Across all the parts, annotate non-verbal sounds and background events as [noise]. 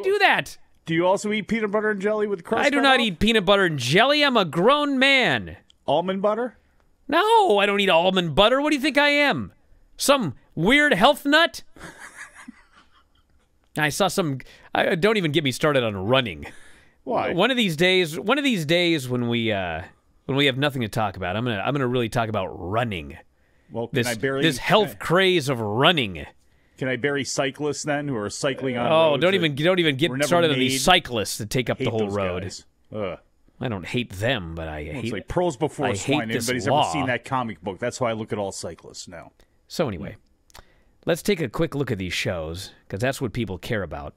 I do that? Do you also eat peanut butter and jelly with crust? I do not off? eat peanut butter and jelly. I'm a grown man. almond butter. No, I don't eat almond butter. What do you think I am? Some weird health nut? [laughs] I saw some. I, don't even get me started on running. Why? One of these days, one of these days when we uh, when we have nothing to talk about, I'm gonna I'm gonna really talk about running. Well, can This I this health craze of running. Can I bury cyclists then who are cycling on? Oh, don't even don't even get started on these cyclists that take up the whole road. I don't hate them, but I It's hate. like pros before I hate swine. this Everybody's law. ever seen that comic book? That's how I look at all cyclists now. So anyway, let's take a quick look at these shows because that's what people care about.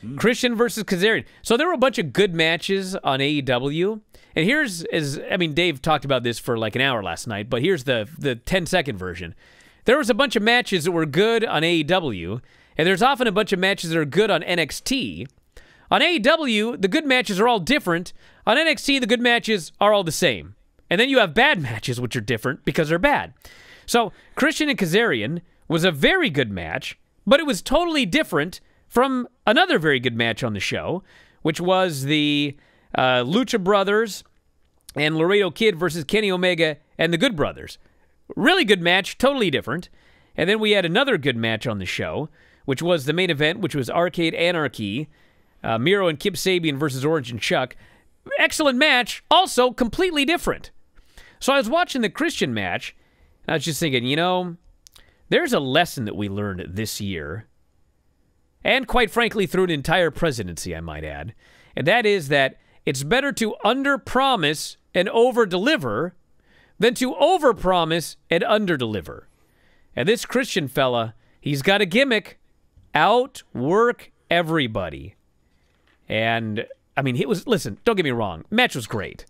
Hmm. Christian versus Kazarian. So there were a bunch of good matches on AEW, and here's is I mean Dave talked about this for like an hour last night, but here's the the 10 second version. There was a bunch of matches that were good on AEW, and there's often a bunch of matches that are good on NXT. On AEW, the good matches are all different. On NXT, the good matches are all the same. And then you have bad [laughs] matches, which are different because they're bad. So, Christian and Kazarian was a very good match, but it was totally different from another very good match on the show, which was the uh, Lucha Brothers and Laredo Kid versus Kenny Omega and the Good Brothers. Really good match, totally different. And then we had another good match on the show, which was the main event, which was Arcade Anarchy, uh, Miro and Kip Sabian versus Orange and Chuck. Excellent match, also completely different. So I was watching the Christian match, and I was just thinking, you know, there's a lesson that we learned this year, and quite frankly, through an entire presidency, I might add, and that is that it's better to under-promise and over-deliver than to overpromise and underdeliver. And this Christian fella, he's got a gimmick: outwork everybody. And I mean, he was. Listen, don't get me wrong, match was great,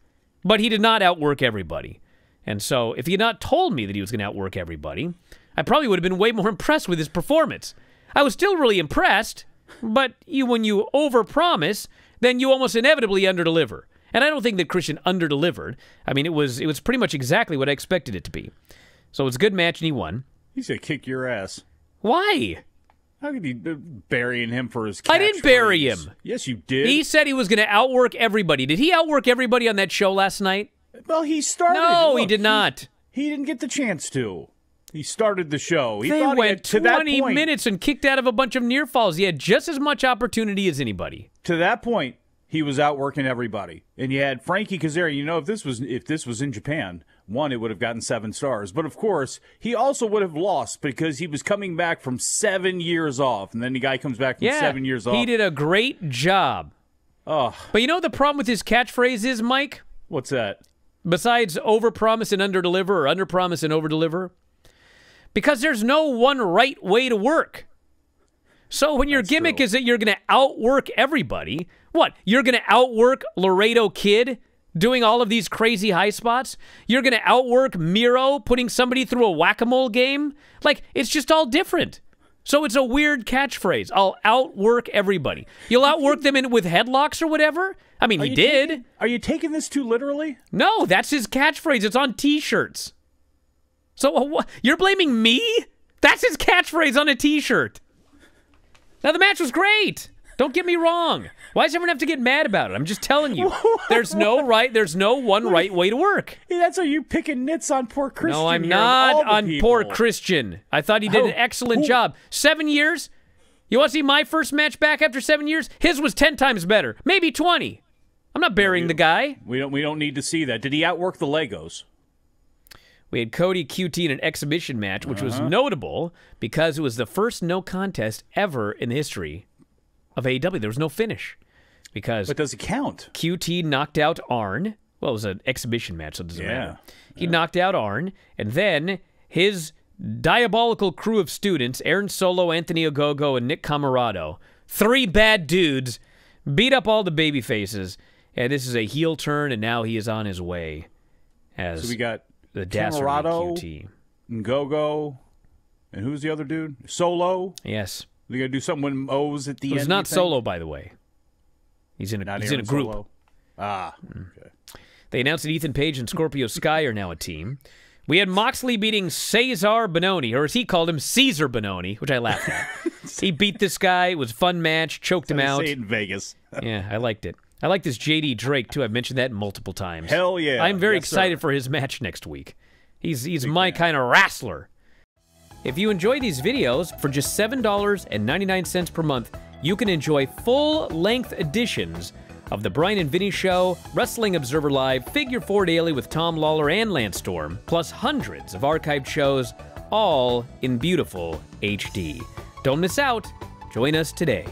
but he did not outwork everybody. And so, if he had not told me that he was going to outwork everybody, I probably would have been way more impressed with his performance. I was still really impressed, but you, when you overpromise, then you almost inevitably underdeliver. And I don't think that Christian underdelivered. I mean, it was it was pretty much exactly what I expected it to be. So it's a good match, and he won. He's gonna kick your ass. Why? How could you be uh, burying him for his? I didn't bury catchphrase? him. Yes, you did. He said he was going to outwork everybody. Did he outwork everybody on that show last night? well, he started. No, he did not. He didn't get the chance to. He started the show. He They thought he went had- to that 20 point, minutes and kicked out of a bunch of near falls. He had just as much opportunity as anybody. To that point, he was outworking everybody. And you had Frankie Kazarian. You know, if this was if this was in Japan, one, it would have gotten seven stars. But of course, he also would have lost because he was coming back from seven years off, and then the guy comes back from Yeah, seven years off. he did a great job. Oh, But you know what the problem with his catchphrase is, Mike? what's that? Besides overpromise and underdeliver or underpromise and overdeliver? Because there's no one right way to work. So when your That's gimmick true. is that you're going to outwork everybody, what? You're going to outwork Laredo Kid doing all of these crazy high spots? You're going to outwork Miro putting somebody through a whack-a-mole game? Like it's just all different. So it's a weird catchphrase. I'll outwork everybody. You'll outwork them in with headlocks or whatever? I mean, Are he did. taking- are you taking this too literally? No, that's his catchphrase. It's on T-shirts. So uh, you're blaming me? That's his catchphrase on a T-shirt. Now the match was great. Don't get me wrong. Why does everyone have to get mad about it? I'm just telling you. [laughs] There's no right. There's no one right way to work. Hey, that's how you picking nits on poor Christian. No, I'm here not the on poor. Christian. I thought he did an excellent who- job. Seven years. You want to see my first match back after seven years? His was ten times better, maybe twenty. I'm not burying the guy. We don't. We don't need to see that. Did he outwork the Legos? We had Cody QT in an exhibition match, which Uh-huh. was notable because it was the first no contest ever in the history of AEW. There was no finish because But does it count? QT knocked out Arn. Well, it was an exhibition match, so it doesn't Yeah. matter. He knocked out Arn, and then his diabolical crew of students, Aaron Solo, Anthony Ogogo, and Nick Comoroto, three bad dudes, beat up all the baby faces. And this is a heel turn, and now he is on his way as So we got the Comoroto. QT. Gogo, and who's the other dude? Solo. Yes. They got to do something with O's at the It end. you not solo, by the way. He's in a Not he's in a group. Solo. Ah, Mm. okay. They announced that Ethan Page and Scorpio Sky are now a team. We had Moxley beating Cezar Bononi, or as he called him, Caesar Bononi, which I laughed at. [laughs] he beat this guy. It was a fun match, choked him out. In Vegas. yeah, I liked it. I like this JD Drake too. I've mentioned that multiple times. Hell yeah. I'm very Yes, excited sir. for his match next week. He's he's my kind of wrestler. If you enjoy these videos, for just $7.99 per month, you can enjoy full-length editions of The Bryan and Vinny Show, Wrestling Observer Live, Figure 4 Daily with Tom Lawler and Lance Storm, plus hundreds of archived shows, all in beautiful HD. Don't miss out. Join us today.